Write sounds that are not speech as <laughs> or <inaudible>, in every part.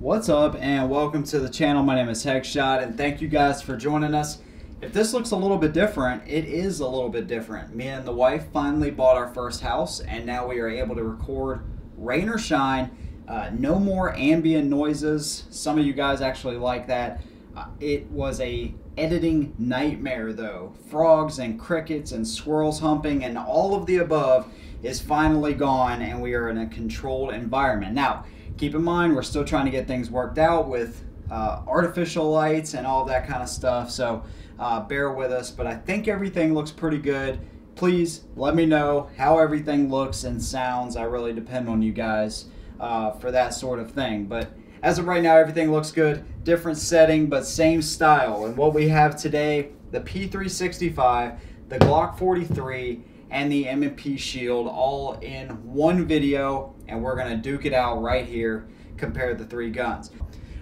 What's up and welcome to the channel. My name is Hegshot and thank you guys for joining us. If this looks a little bit different, it is a little bit different. Me and the wife finally bought our first house and now we are able to record rain or shine. Uh, no more ambient noises. Some of you guys actually like that. Uh, it was a editing nightmare though. Frogs and crickets and squirrels humping and all of the above is finally gone and we are in a controlled environment. Now, keep in mind we're still trying to get things worked out with uh, artificial lights and all that kind of stuff so uh, bear with us but i think everything looks pretty good. Please let me know how everything looks and sounds. I really depend on you guys uh, for that sort of thing but as of right now everything looks good. Different setting but same style. And what we have today the p365 the glock 43 and the M&P Shield all in one video and we're to duke it out right here compare the three guns.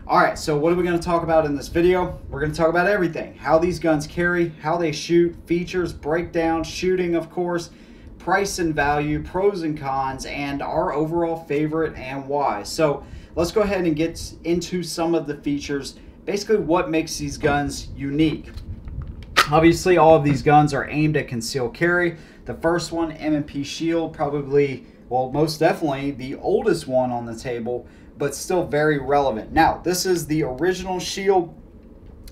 Alright, so what are we to talk about in this video? We're to talk about everything. How these guns carry, how they shoot, features, breakdown, shooting of course, price and value, pros and cons, and our overall favorite and why. So let's go ahead and get into some of the features. Basically what makes these guns unique. Obviously all of these guns are aimed at concealed carry. The first one, M&P Shield, probably, well, most definitely the oldest one on the table, but still very relevant. Now, this is the original Shield.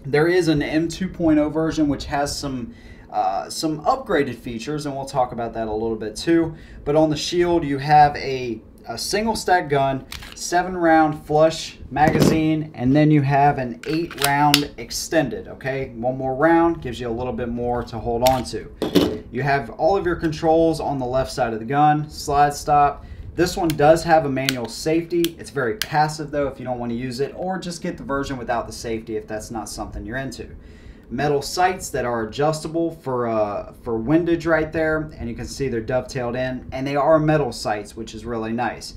There is an M2.0 version which has some uh, some upgraded features, and we'll talk about that a little bit too. But on the Shield, you have a a single stack gun, seven round flush magazine, and then you have an eight round extended, okay? One more round gives you a little bit more to hold on to. You have all of your controls on the left side of the gun, slide stop. This one does have a manual safety. It's very passive though if you don't want to use it, or just get the version without the safety if that's not something you're into metal sights that are adjustable for uh, for windage right there and you can see they're dovetailed in and they are metal sights which is really nice.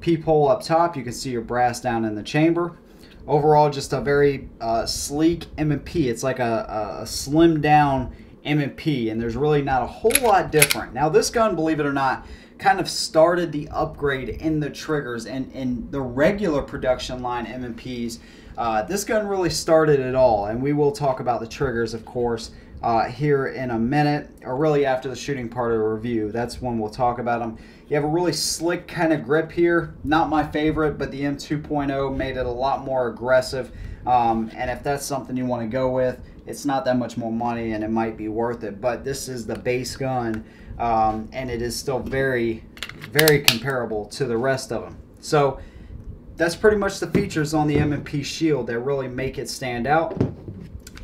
Peephole up top you can see your brass down in the chamber. Overall just a very uh, sleek M&P it's like a, a, slim down M&P and there's really not a whole lot different. Now this gun believe it or not kind of started the upgrade in the triggers and in the regular production line M&Ps uh, this gun really started it all, and we will talk about the triggers, of course, uh, here in a minute, or really after the shooting part of the review. That's when we'll talk about them. You have a really slick kind of grip here. Not my favorite, but the M2.0 made it a lot more aggressive. Um, and if that's something you want to go with, it's not that much more money and it might be worth it. But this is the base gun, um, and it is still very, very comparable to the rest of them. So that's pretty much the features on the M&P Shield that really make it stand out.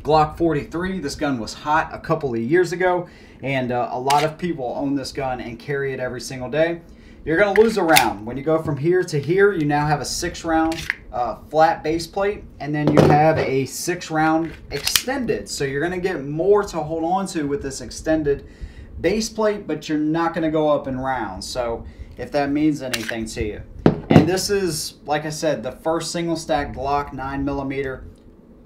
Glock 43, this gun was hot a couple of years ago, and uh, a lot of people own this gun and carry it every single day. You're going to lose a round. When you go from here to here, you now have a six round uh, flat base plate, and then you have a six round extended. So you're going to get more to hold on to with this extended base plate, but you're not going to go up in rounds. So if that means anything to you. And this is, like I said, the first single stack Glock 9mm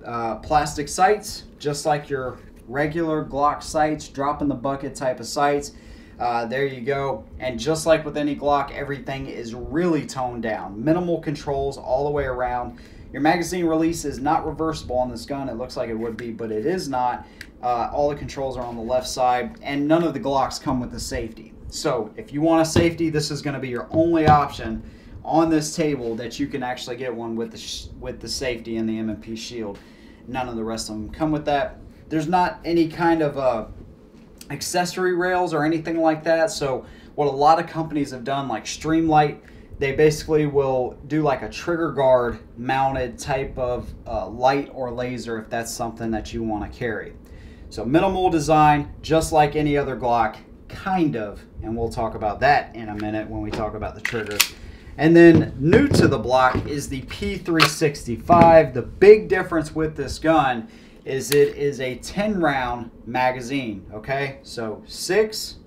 uh, plastic sights, just like your regular Glock sights, drop in the bucket type of sights. Uh, there you go. And just like with any Glock, everything is really toned down. Minimal controls all the way around. Your magazine release is not reversible on this gun. It looks like it would be, but it is not. Uh, all the controls are on the left side, and none of the Glocks come with a safety. So if you want a safety, this is going to be your only option on this table that you can actually get one with the with the safety and the M&P shield. None of the rest of them come with that. There's not any kind of uh, accessory rails or anything like that. So what a lot of companies have done, like Streamlight, they basically will do like a trigger guard mounted type of uh, light or laser if that's something that you want to carry. So minimal design, just like any other Glock, kind of, and we'll talk about that in a minute when we talk about the triggers. And then new to the block is the P365. The big difference with this gun is it is a 10 round magazine, okay? So six,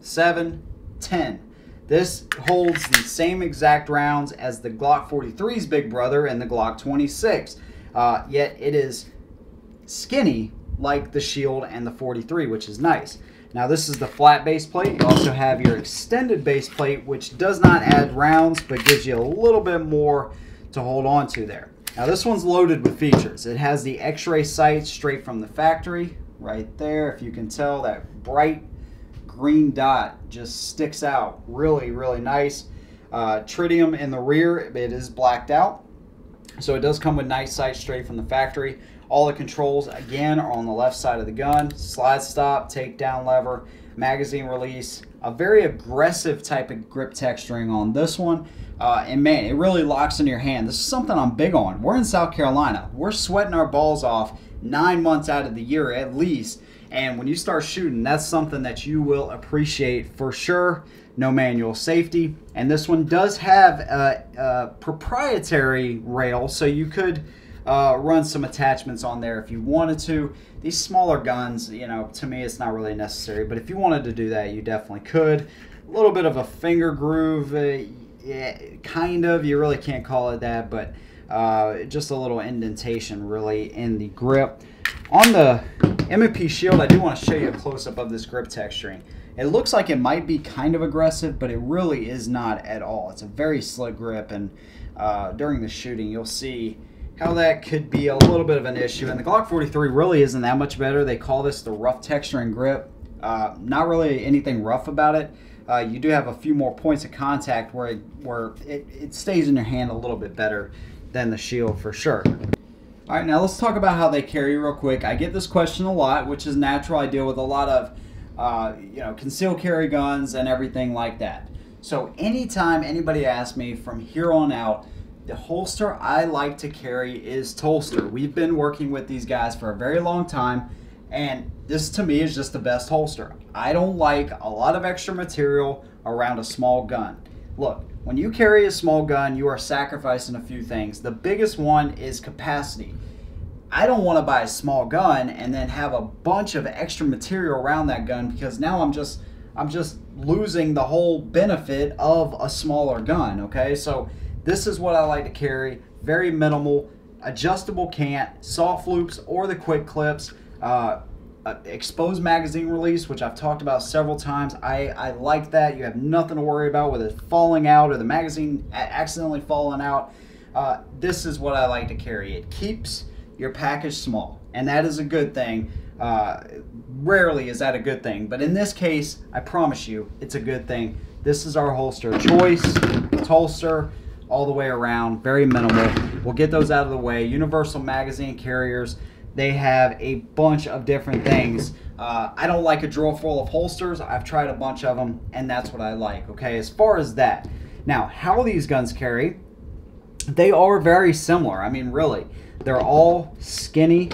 seven, 10. This holds the same exact rounds as the Glock 43's big brother and the Glock 26. Uh, yet it is skinny like the Shield and the 43, which is nice. Now this is the flat base plate. You also have your extended base plate, which does not add rounds, but gives you a little bit more to hold on to there. Now this one's loaded with features. It has the x-ray sight straight from the factory right there. If you can tell that bright green dot just sticks out really, really nice. Uh, tritium in the rear, it is blacked out. So it does come with nice sight straight from the factory. All the controls, again, are on the left side of the gun. Slide stop, takedown lever, magazine release. A very aggressive type of grip texturing on this one. Uh, and man, it really locks in your hand. This is something I'm big on. We're in South Carolina. We're sweating our balls off nine months out of the year at least. And when you start shooting, that's something that you will appreciate for sure. No manual safety. And this one does have a, a proprietary rail, so you could uh, run some attachments on there if you wanted to. These smaller guns, you know, to me it's not really necessary, but if you wanted to do that, you definitely could. A little bit of a finger groove, uh, yeah, kind of. You really can't call it that, but uh, just a little indentation really in the grip. On the M&P Shield, I do want to show you a close-up of this grip texturing. It looks like it might be kind of aggressive, but it really is not at all. It's a very slick grip, and uh, during the shooting, you'll see how that could be a little bit of an issue. And the Glock 43 really isn't that much better. They call this the rough texturing grip. Uh, not really anything rough about it. Uh, you do have a few more points of contact where it, where it, it stays in your hand a little bit better than the shield for sure. All right, now let's talk about how they carry real quick. I get this question a lot, which is natural. I deal with a lot of uh, you know concealed carry guns and everything like that. So anytime anybody asks me from here on out, the holster I like to carry is Tulster. We've been working with these guys for a very long time, and this to me is just the best holster. I don't like a lot of extra material around a small gun. Look, when you carry a small gun, you are sacrificing a few things. The biggest one is capacity. I don't want to buy a small gun and then have a bunch of extra material around that gun because now I'm just I'm just losing the whole benefit of a smaller gun, okay? So this is what I like to carry, very minimal, adjustable cant, soft loops or the quick clips. Uh, uh, exposed magazine release, which I've talked about several times. I, I like that. You have nothing to worry about with it falling out or the magazine accidentally falling out. Uh, this is what I like to carry. It keeps your package small, and that is a good thing. Uh, rarely is that a good thing, but in this case, I promise you, it's a good thing. This is our holster choice. It's holster all the way around, very minimal. We'll get those out of the way. Universal magazine carriers they have a bunch of different things. Uh, I don't like a drawer full of holsters. I've tried a bunch of them, and that's what I like. Okay, as far as that. Now, how these guns carry, they are very similar. I mean, really, they're all skinny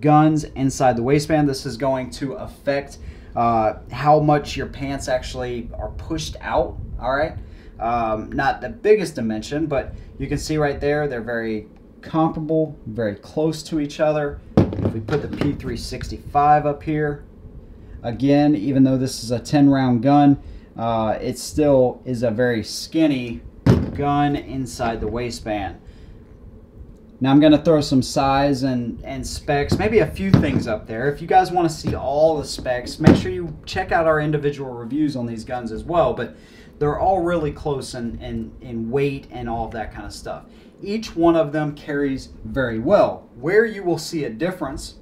guns inside the waistband. This is going to affect uh, how much your pants actually are pushed out. All right. Um, not the biggest dimension, but you can see right there, they're very comparable, very close to each other. If we put the P365 up here, again, even though this is a 10 round gun, uh, it still is a very skinny gun inside the waistband. Now I'm going to throw some size and, and specs, maybe a few things up there. If you guys want to see all the specs, make sure you check out our individual reviews on these guns as well. But they're all really close in, in, in weight and all of that kind of stuff each one of them carries very well. Where you will see a difference,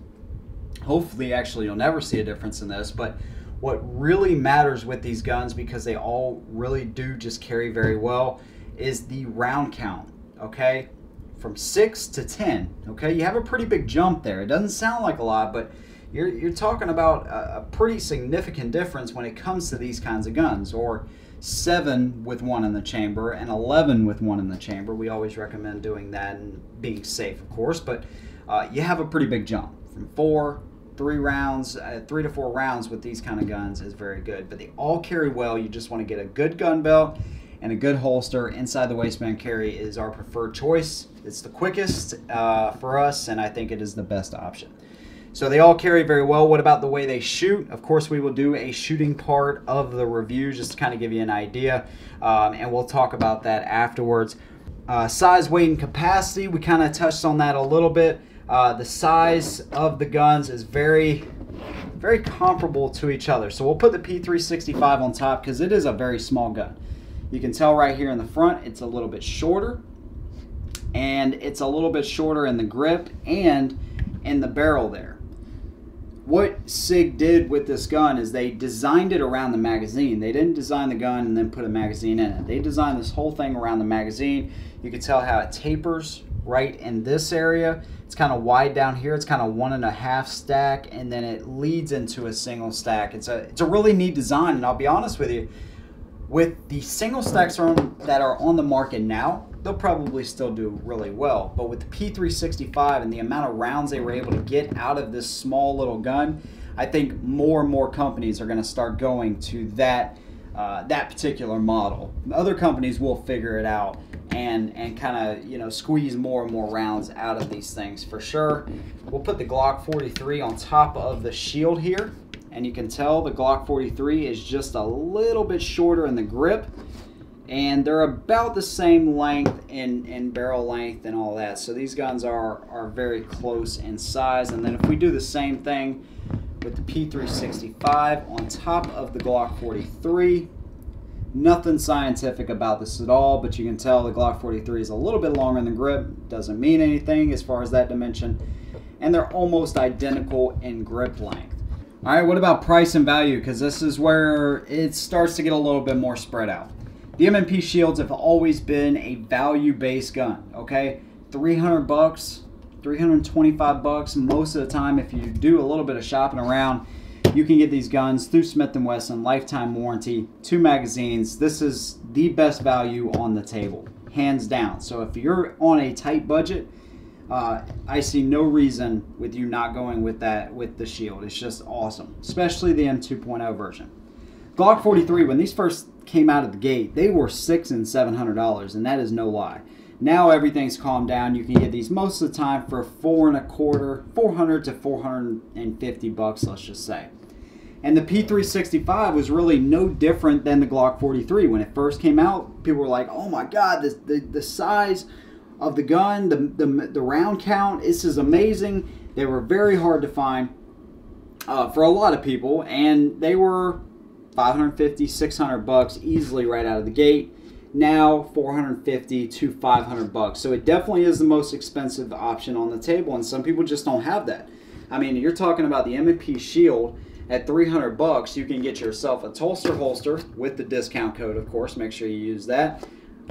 hopefully, actually, you'll never see a difference in this, but what really matters with these guns, because they all really do just carry very well, is the round count, okay? From 6 to 10, okay? You have a pretty big jump there. It doesn't sound like a lot, but you're, you're talking about a, a pretty significant difference when it comes to these kinds of guns, or seven with one in the chamber and 11 with one in the chamber. We always recommend doing that and being safe, of course, but uh, you have a pretty big jump from four, three rounds, uh, three to four rounds with these kind of guns is very good. But they all carry well. You just want to get a good gun belt and a good holster. Inside the waistband carry is our preferred choice. It's the quickest uh, for us, and I think it is the best option. So they all carry very well. What about the way they shoot? Of course, we will do a shooting part of the review just to kind of give you an idea, um, and we'll talk about that afterwards. Uh, size, weight, and capacity, we kind of touched on that a little bit. Uh, the size of the guns is very, very comparable to each other. So we'll put the P365 on top because it is a very small gun. You can tell right here in the front, it's a little bit shorter. and it's a little bit shorter in the grip and in the barrel there. What SIG did with this gun is they designed it around the magazine. They didn't design the gun and then put a magazine in it. They designed this whole thing around the magazine. You can tell how it tapers right in this area. It's kind of wide down here. It's kind of one and a half stack, and then it leads into a single stack. It's a it's a really neat design, and I'll be honest with you, with the single stacks that are on the market now, they'll probably still do really well. But with the P365 and the amount of rounds they were able to get out of this small little gun, I think more and more companies are going to start going to that uh, that particular model. Other companies will figure it out and and kind of you know squeeze more and more rounds out of these things for sure. We'll put the Glock 43 on top of the shield here, and you can tell the Glock 43 is just a little bit shorter in the grip and they're about the same length in, in barrel length and all that. So these guns are, are very close in size. And then if we do the same thing with the P365 on top of the Glock 43, nothing scientific about this at all, but you can tell the Glock 43 is a little bit longer in the grip. Doesn't mean anything as far as that dimension. And they're almost identical in grip length. All right, what about price and value? Because this is where it starts to get a little bit more spread out. The M&P shields have always been a value-based gun, okay? 300 bucks, 325 bucks most of the time if you do a little bit of shopping around, you can get these guns through Smith & Wesson, lifetime warranty, two magazines. This is the best value on the table, hands down. So if you're on a tight budget, uh, I see no reason with you not going with that with the shield. It's just awesome, especially the M2.0 version. Glock 43, when these first came out of the gate, they were six and seven hundred dollars, and that is no lie. Now everything's calmed down. You can get these most of the time for four and a quarter, 400 to 450 bucks, let's just say. And the P365 was really no different than the Glock 43. When it first came out, people were like, oh my God, this, the, the size of the gun, the, the, the round count, this is amazing. They were very hard to find uh, for a lot of people, and they were 550, 600 bucks easily right out of the gate. Now 450 to 500 bucks. So it definitely is the most expensive option on the table, and some people just don't have that. I mean, you're talking about the M&P Shield at 300 bucks. You can get yourself a Tulster holster with the discount code, of course. Make sure you use that.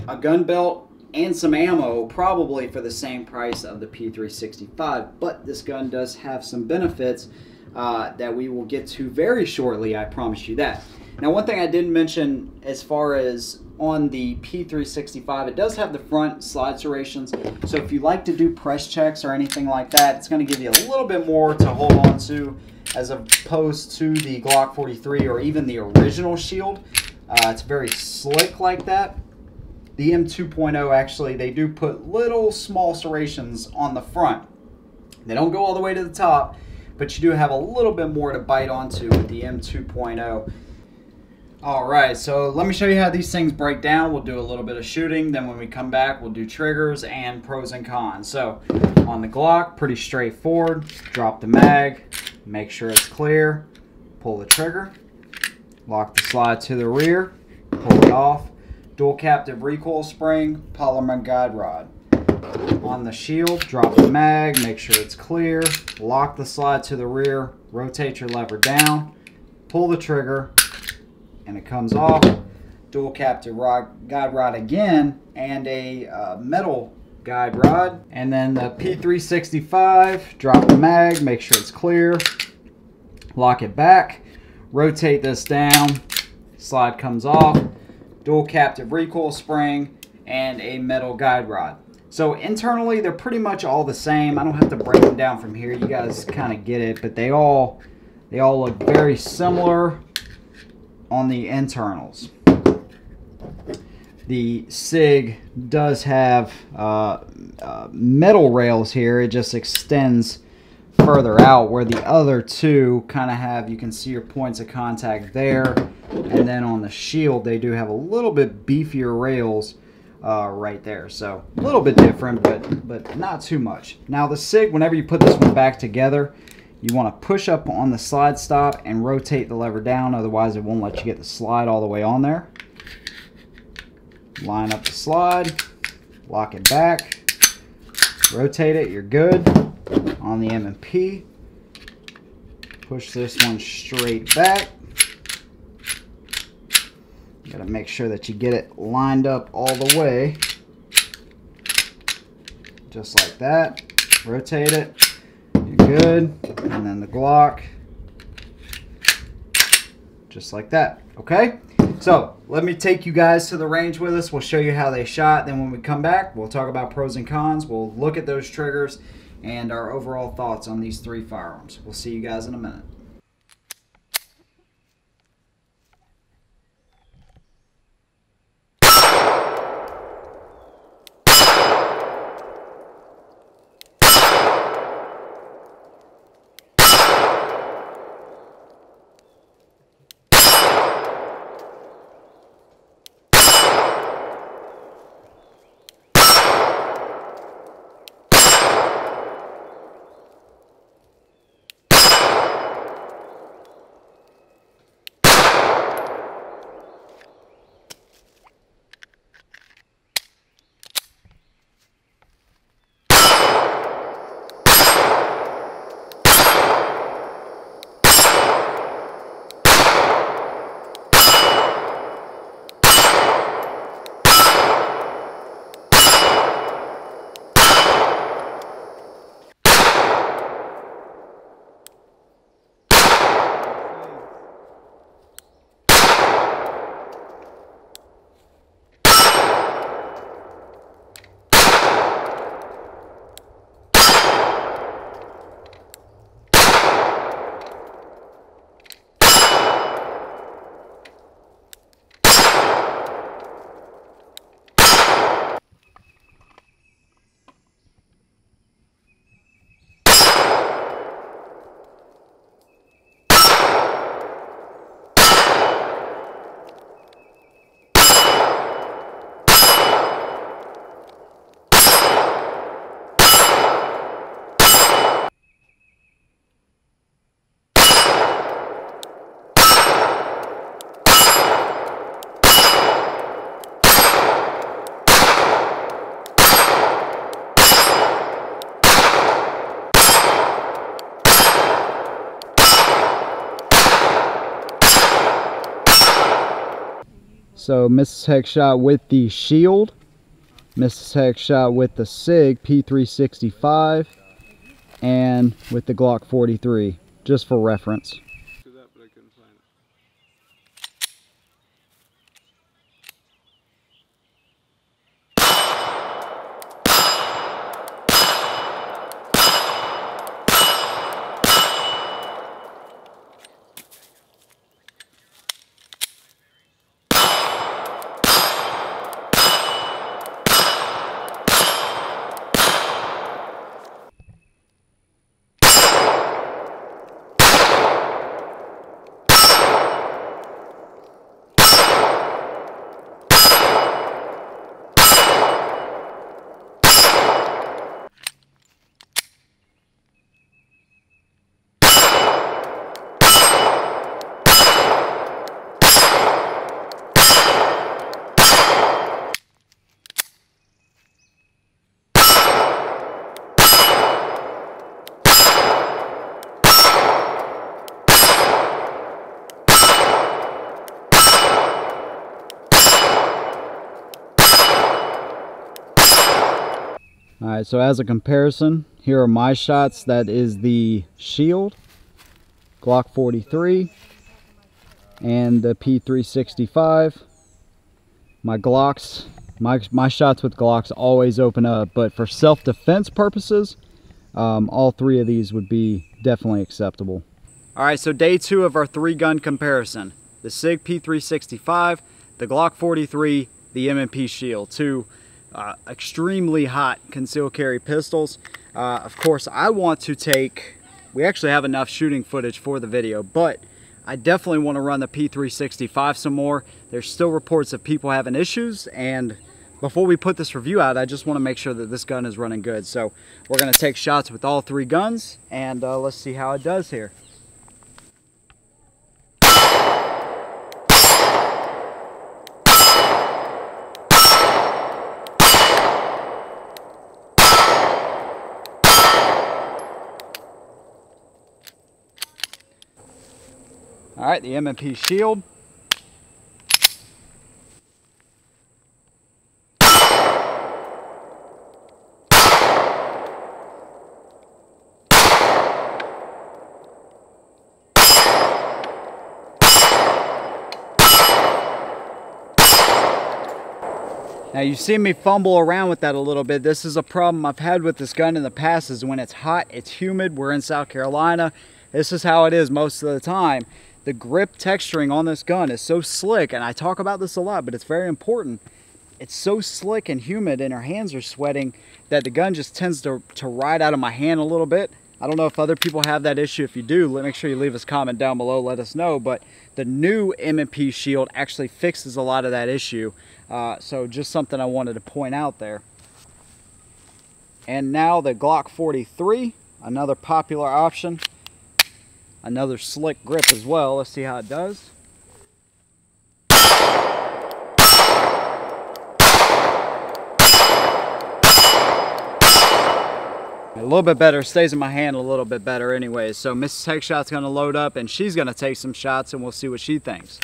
A gun belt and some ammo, probably for the same price of the P365. But this gun does have some benefits uh, that we will get to very shortly, I promise you that. Now, one thing I didn't mention as far as on the P365, it does have the front slide serrations. So if you like to do press checks or anything like that, it's going to give you a little bit more to hold on to as opposed to the Glock 43 or even the original Shield. Uh, it's very slick like that. The M2.0 actually, they do put little small serrations on the front. They don't go all the way to the top, but you do have a little bit more to bite onto with the M2.0. All right, so let me show you how these things break down. We'll do a little bit of shooting. Then when we come back, we'll do triggers and pros and cons. So on the Glock, pretty straightforward. Drop the mag, make sure it's clear, pull the trigger, lock the slide to the rear, pull it off. Dual captive recoil spring, polymer guide rod on the shield, drop the mag, make sure it's clear, lock the slide to the rear, rotate your lever down, pull the trigger, and it comes off. Dual captive rod, guide rod again, and a uh, metal guide rod. And then the P365, drop the mag, make sure it's clear, lock it back, rotate this down, slide comes off, dual captive recoil spring, and a metal guide rod. So internally, they're pretty much all the same. I don't have to break them down from here. You guys kind of get it, but they all they all look very similar on the internals. The SIG does have uh, uh, metal rails here. It just extends further out where the other two kind of have, you can see your points of contact there. And then on the shield, they do have a little bit beefier rails uh, right there. So a little bit different, but, but not too much. Now the SIG, whenever you put this one back together, you want to push up on the slide stop and rotate the lever down, otherwise it won't let you get the slide all the way on there. Line up the slide, lock it back, Rotate it, you're good. On the M&P. Push this one straight back. You gotta make sure that you get it lined up all the way. Just like that. Rotate it. You're good. And then the Glock. Just like that. Okay? So, let me take you guys to the range with us. We'll show you how they shot. Then when we come back, we'll talk about pros and cons. We'll look at those triggers and our overall thoughts on these three firearms. We'll see you guys in a minute. So Mrs. Hegshot with the Shield. Mrs. Hegshot with the SIG P365 and with the Glock 43, just for reference. All right, so as a comparison, here are my shots. That is the Shield, Glock 43, and the P365. My Glocks, my, my shots with Glocks always open up, but for self-defense purposes, um, all three of these would be definitely acceptable. All right, so day two of our three gun comparison. The SIG P365, the Glock 43, the M&P Shield. Two uh, extremely hot concealed carry pistols. Uh, of course, I want to take, we actually have enough shooting footage for the video, but I definitely want to run the P365 some more. There's still reports of people having issues, and before we put this review out, I just want to make sure that this gun is running good. So we're going to take shots with all three guns, and uh, let's see how it does here. All right, the M&P shield. Now you see me fumble around with that a little bit. This is a problem I've had with this gun in the past is when it's hot, it's humid, we're in South Carolina. This is how it is most of the time. The grip texturing on this gun is so slick, and I talk about this a lot, but it's very important. It's so slick and humid and our hands are sweating that the gun just tends to, to ride out of my hand a little bit. I don't know if other people have that issue. If you do, let make sure you leave us comment down below. Let us know. But the new M&P Shield actually fixes a lot of that issue. Uh, so just something I wanted to point out there. And now the Glock 43, another popular option. Another slick grip as well. Let's see how it does. a little bit better, stays in my hand a little bit better anyways. So Mrs. Hegshot's gonna load up and she's gonna take some shots and we'll see what she thinks.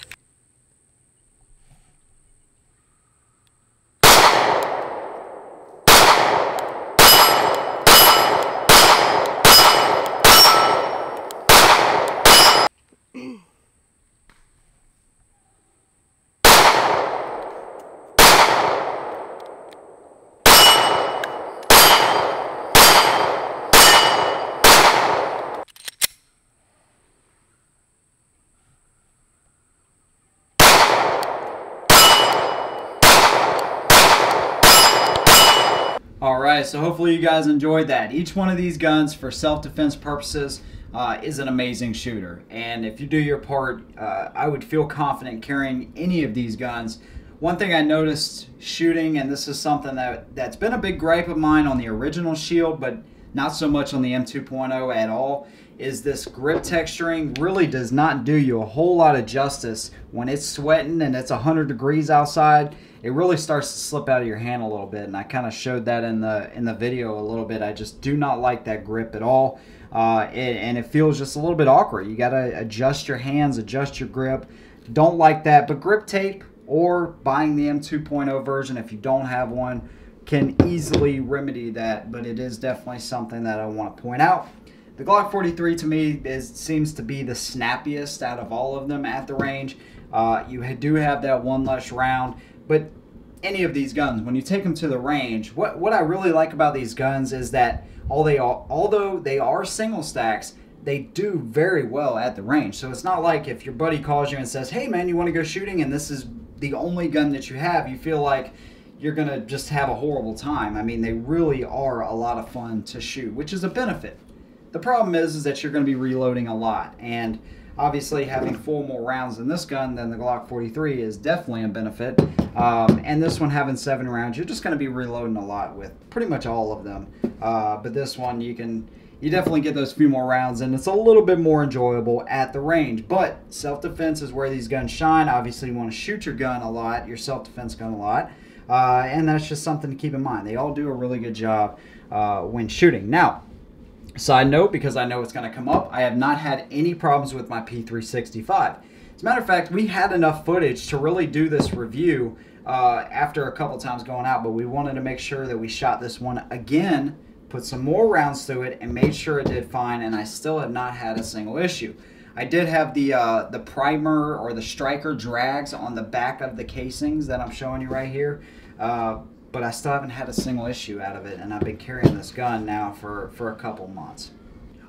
All right, so hopefully you guys enjoyed that. Each one of these guns for self-defense purposes uh, is an amazing shooter. And if you do your part, uh, I would feel confident carrying any of these guns. One thing I noticed shooting, and this is something that, that's been a big gripe of mine on the original Shield, but not so much on the M2.0 at all, is this grip texturing really does not do you a whole lot of justice when it's sweating and it's 100 degrees outside it really starts to slip out of your hand a little bit and I kind of showed that in the in the video a little bit. I just do not like that grip at all uh, and it feels just a little bit awkward. You got to adjust your hands adjust your grip. Don't like that but grip tape or buying the M2.0 version if you don't have one can easily remedy that but it is definitely something that I want to point out. The Glock 43 to me is seems to be the snappiest out of all of them at the range. Uh, you do have that one less round but any of these guns, when you take them to the range, what, what I really like about these guns is that all they are, although they are single stacks, they do very well at the range. So it's not like if your buddy calls you and says, hey man, you want to go shooting and this is the only gun that you have, you feel like you're going to just have a horrible time. I mean, they really are a lot of fun to shoot, which is a benefit. The problem is, is that you're going to be reloading a lot. And Obviously, having four more rounds in this gun than the Glock 43 is definitely a benefit. Um, and this one having seven rounds, you're just going to be reloading a lot with pretty much all of them. Uh, but this one, you can you definitely get those few more rounds and it's a little bit more enjoyable at the range. But self-defense is where these guns shine. Obviously, you want to shoot your gun a lot, your self-defense gun a lot. Uh, and that's just something to keep in mind. They all do a really good job uh, when shooting. Now, Side note, because I know it's going to come up, I have not had any problems with my P365. As a matter of fact, we had enough footage to really do this review uh, after a couple times going out, but we wanted to make sure that we shot this one again, put some more rounds through it, and made sure it did fine, and I still have not had a single issue. I did have the uh, the primer or the striker drags on the back of the casings that I'm showing you right here. Uh, but I still haven't had a single issue out of it, and I've been carrying this gun now for, for a couple months.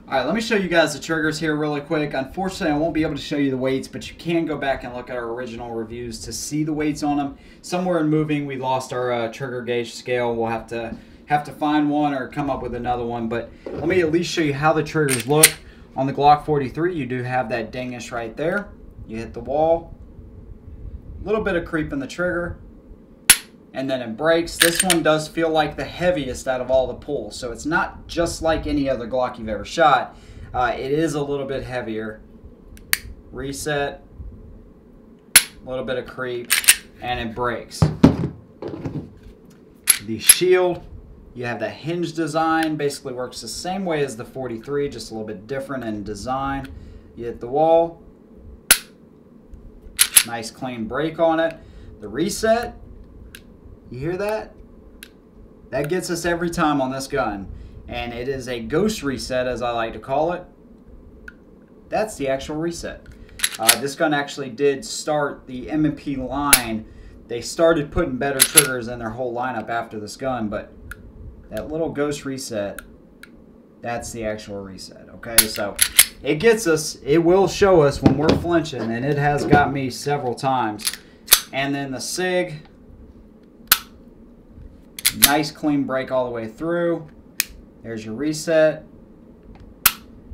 Alright, let me show you guys the triggers here really quick. Unfortunately, I won't be able to show you the weights, but you can go back and look at our original reviews to see the weights on them. Somewhere in moving, we lost our uh, trigger gauge scale. We'll have to have to find one or come up with another one, but let me at least show you how the triggers look. On the Glock 43, you do have that dingish right there. You hit the wall, a little bit of creep in the trigger, and then it breaks. This one does feel like the heaviest out of all the pulls, so it's not just like any other Glock you've ever shot. Uh, it is a little bit heavier. Reset, a little bit of creep, and it breaks. The shield, you have the hinge design, basically works the same way as the 43, just a little bit different in design. You hit the wall, Nice clean break on it. The reset, you hear that? That gets us every time on this gun. And it is a ghost reset, as I like to call it. That's the actual reset. Uh, this gun actually did start the M&P line. They started putting better triggers in their whole lineup after this gun, but that little ghost reset, that's the actual reset, okay? So it gets us, it will show us when we're flinching, and it has got me several times. And then the SIG, nice clean break all the way through. There's your reset.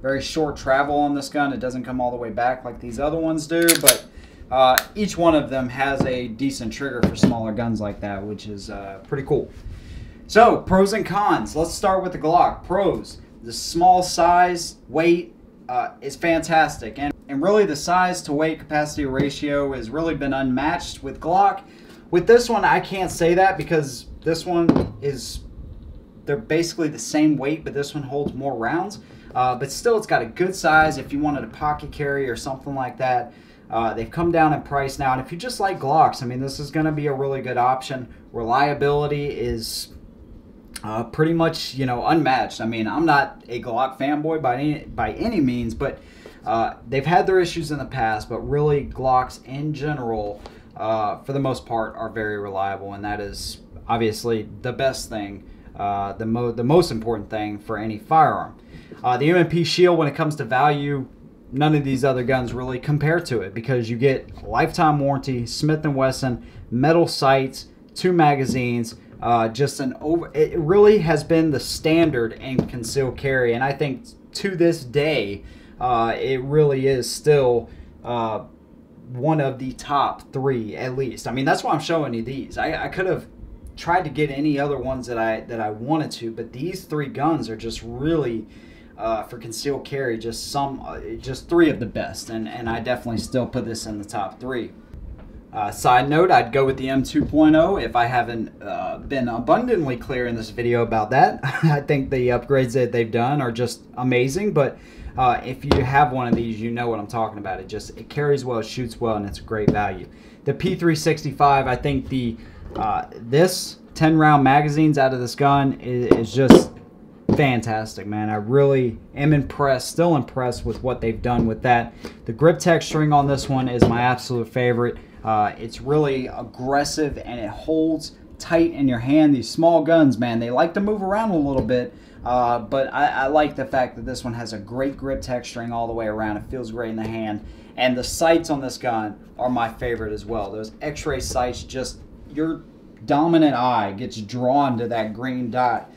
Very short travel on this gun. It doesn't come all the way back like these other ones do, but uh, each one of them has a decent trigger for smaller guns like that, which is uh, pretty cool. So, pros and cons. Let's start with the Glock. Pros. The small size, weight uh, is fantastic. And, and really the size to weight capacity ratio has really been unmatched with Glock. With this one, I can't say that because this one is, they're basically the same weight, but this one holds more rounds. Uh, but still, it's got a good size if you wanted a pocket carry or something like that. Uh, they've come down in price now, and if you just like Glocks, I mean, this is going to be a really good option. Reliability is uh, pretty much, you know, unmatched. I mean, I'm not a Glock fanboy by any by any means, but uh, they've had their issues in the past. But really, Glocks in general, uh, for the most part, are very reliable, and that is obviously the best thing, uh, the mo- the most important thing for any firearm. Uh, the M&P Shield, when it comes to value, none of these other guns really compare to it because you get lifetime warranty, Smith & Wesson, metal sights, two magazines, uh, just an over. It really has been the standard in concealed carry, and I think to this day, uh, it really is still uh, one of the top three at least. I mean, that's why I'm showing you these. I, I could have tried to get any other ones that I that I wanted to, but these three guns are just really uh, for concealed carry, just some, uh, just three of the best, and and I definitely still put this in the top three. Uh, side note, I'd go with the M2.0 if I haven't uh, been abundantly clear in this video about that. <laughs> I think the upgrades that they've done are just amazing, but uh, if you have one of these, you know what I'm talking about. It just it carries well, shoots well, and it's a great value. The P365, I think the uh, this 10 round magazines out of this gun is, is just fantastic, man. I really am impressed, still impressed with what they've done with that. The grip texturing on this one is my absolute favorite. Uh, it's really aggressive and it holds tight in your hand. These small guns, man, they like to move around a little bit, uh, but I, I, like the fact that this one has a great grip texturing all the way around. It feels great in the hand. And the sights on this gun are my favorite as well. Those x-ray sights, just your dominant eye gets drawn to that green dot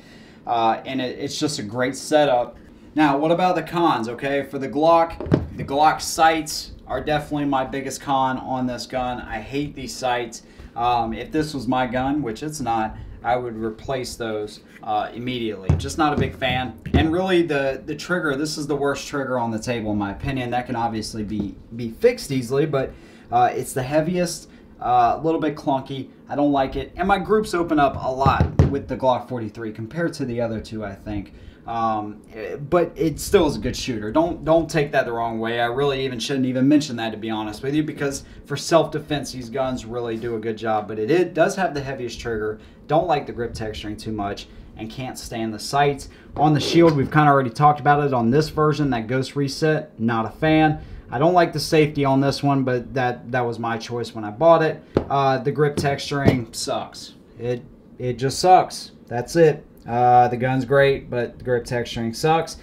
uh, and it, it's just a great setup. Now, what about the cons? Okay, for the Glock, the Glock sights are definitely my biggest con on this gun. I hate these sights. Um, if this was my gun, which it's not, I would replace those uh, immediately. Just not a big fan. And really, the the trigger. This is the worst trigger on the table, in my opinion. That can obviously be be fixed easily, but uh, it's the heaviest. Uh, a little bit clunky. I don't like it. And my groups open up a lot with the Glock 43 compared to the other two, I think. Um, but it still is a good shooter. Don't don't take that the wrong way. I really even shouldn't even mention that to be honest with you, because for self-defense, these guns really do a good job. But it, it does have the heaviest trigger. Don't like the grip texturing too much, and can't stand the sights. On the shield, we've kind of already talked about it on this version. That ghost reset, not a fan. I don't like the safety on this one, but that, that was my choice when I bought it. Uh, the grip texturing sucks. It, it just sucks. That's it. Uh, the gun's great, but the grip texturing sucks.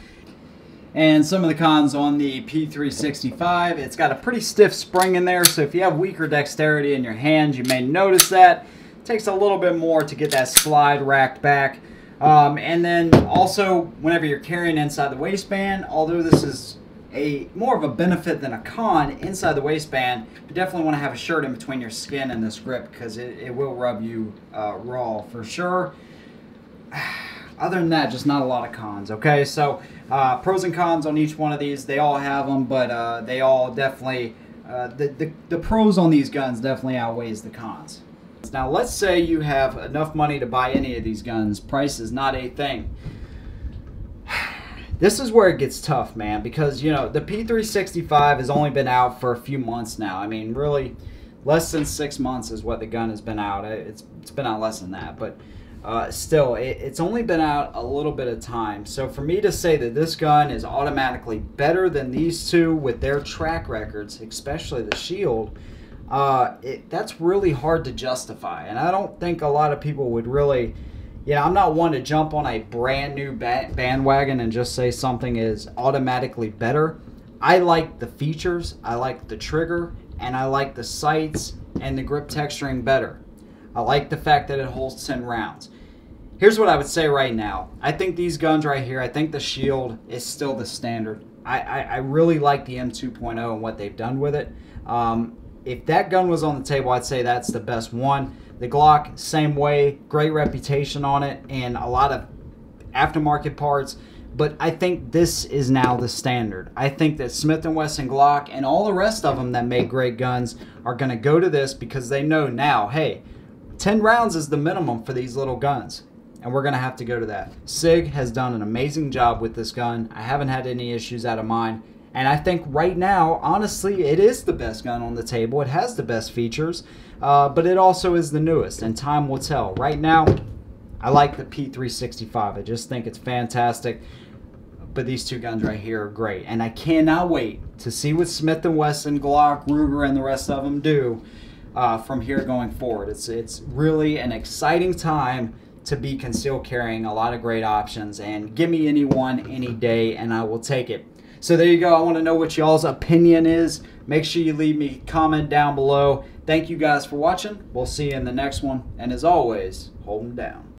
And some of the cons on the P365, it's got a pretty stiff spring in there, so if you have weaker dexterity in your hands, you may notice that. It takes a little bit more to get that slide racked back. Um, and then also, whenever you're carrying inside the waistband, although this is a more of a benefit than a con inside the waistband. You definitely want to have a shirt in between your skin and this grip because it, it will rub you uh, raw for sure. Other than that, just not a lot of cons. Okay, so uh, pros and cons on each one of these. They all have them, but uh, they all definitely uh, the, the the pros on these guns definitely outweighs the cons. Now, let's say you have enough money to buy any of these guns. Price is not a thing <sighs> this is where it gets tough, man, because you know the P365 has only been out for a few months now. I mean, really, less than six months is what the gun has been out. It's it's been out less than that, but uh, still, it, it's only been out a little bit of time. So for me to say that this gun is automatically better than these two with their track records, especially the Shield, uh, it, that's really hard to justify. And I don't think a lot of people would really. You know, I'm not one to jump on a brand new bandwagon and just say something is automatically better. I like the features, I like the trigger, and I like the sights and the grip texturing better. I like the fact that it holds 10 rounds. Here's what I would say right now. I think these guns right here, I think the Shield is still the standard. I, I, I really like the M2.0 and what they've done with it. Um, if that gun was on the table, I'd say that's the best one. The Glock, same way, great reputation on it, and a lot of aftermarket parts but I think this is now the standard. I think that Smith & Wesson Glock and all the rest of them that make great guns are going to go to this because they know now, hey, 10 rounds is the minimum for these little guns. And we're going to have to go to that. SIG has done an amazing job with this gun. I haven't had any issues out of mine. And I think right now, honestly, it is the best gun on the table. It has the best features, uh, but it also is the newest, and time will tell. Right now, I like the P365. I just think it's fantastic. But these two guns right here are great, and I cannot wait to see what Smith Wesson, Glock, Ruger, and the rest of them do uh, from here going forward. It's it's really an exciting time to be concealed carrying. A lot of great options, and give me any one any day, and I will take it. So there you go. I want to know what y'all's opinion is. Make sure you leave me comment down below. Thank you guys for watching. We'll see you in the next one. And as always, hold them down.